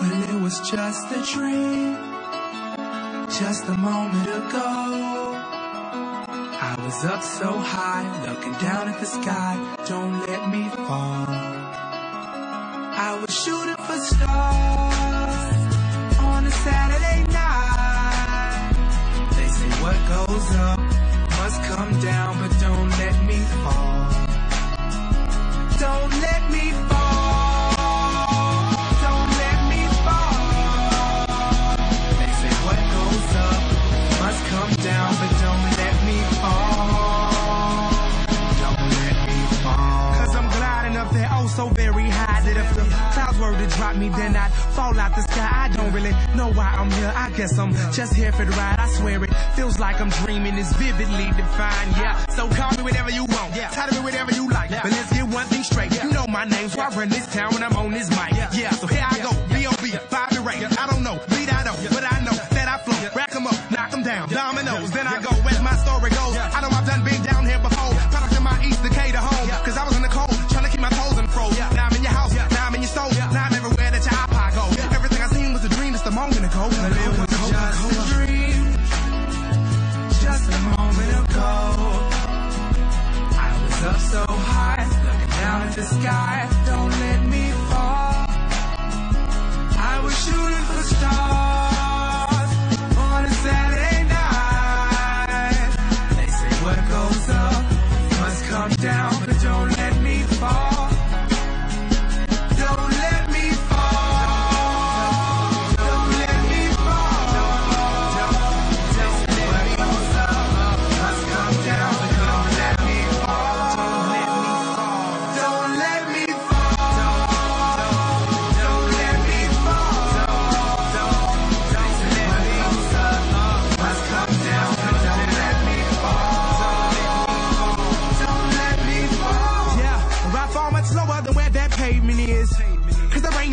Well, it was just a dream, just a moment ago. I was up so high, looking down at the sky. Don't let me fall. I was shooting for stars so very high that if the clouds were to drop me, then I'd fall out the sky. I don't really know why I'm here. I guess I'm just here for the ride. I swear it feels like I'm dreaming. It's vividly defined. Yeah. So call me whatever you want. Yeah. Title me whatever you like. But let's get one thing straight. You know my name, so I run this town when I'm on this mic. Yeah. So here I go. B.O.B. Bobby Ray. I don't know. Lead I know. But I know that I flow. Rack 'em up. Knock 'em down. Dominoes. Then I go. The sky. Don't let me fall. I was shooting for stars on a Saturday night. They say what goes up must come down, but don't let me fall.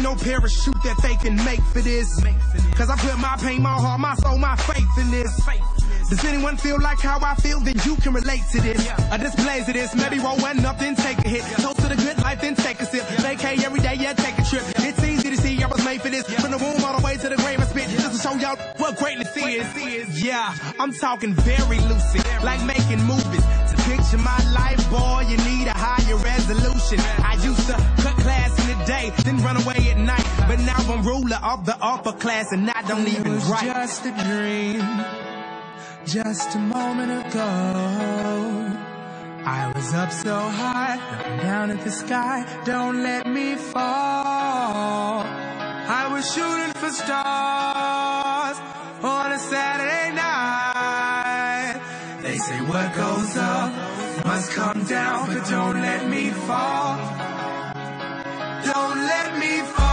No parachute that they can make for this. Cause I put my pain, my heart, my soul, my faith in this. Does anyone feel like how I feel? Then you can relate to this. A displays of this. Maybe roll one up, then take a hit. Toast to the good life, then take a sip. Vacay every day, yeah, take a trip. It's easy to see I was made for this. From the womb all the way to the grave, I spit. Just to show y'all what greatness is. Yeah, I'm talking very lucid. Like making movies. To picture my life, boy, you need a higher resolution. I used to then run away at night. But now I'm ruler of the upper class and I don't It even was write. just a dream, just a moment ago. I was up so high, looking down at the sky. Don't let me fall. I was shooting for stars on a Saturday night. They say what goes up must come down, but don't let me fall. Don't let me fall.